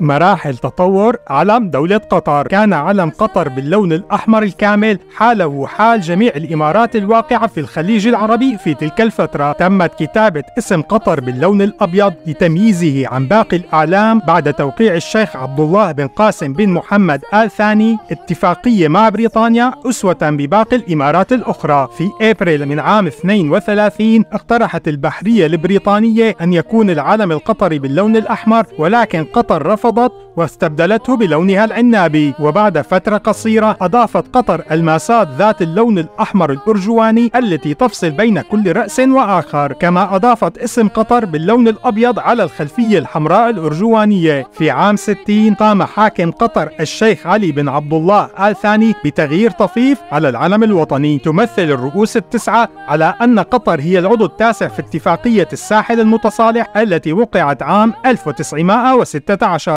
مراحل تطور علم دولة قطر. كان علم قطر باللون الأحمر الكامل. حاله حال جميع الإمارات الواقعة في الخليج العربي في تلك الفترة. تمت كتابة اسم قطر باللون الأبيض لتمييزه عن باقي الأعلام. بعد توقيع الشيخ عبد الله بن قاسم بن محمد آل ثاني اتفاقية مع بريطانيا أسوة بباقي الإمارات الأخرى. في أبريل من عام 32 اقترحت البحرية البريطانية أن يكون العلم القطري باللون الأحمر ولكن قطر رفض رفضت واستبدلته بلونها العنابي وبعد فترة قصيرة أضافت قطر الماسات ذات اللون الأحمر الأرجواني التي تفصل بين كل رأس وآخر. كما أضافت اسم قطر باللون الأبيض على الخلفية الحمراء الأرجوانية. في عام 60 قام حاكم قطر الشيخ علي بن عبد الله آل ثاني بتغيير طفيف على العلم الوطني. تمثل الرؤوس التسعة على أن قطر هي العضو التاسع في اتفاقية الساحل المتصالح التي وقعت عام 1916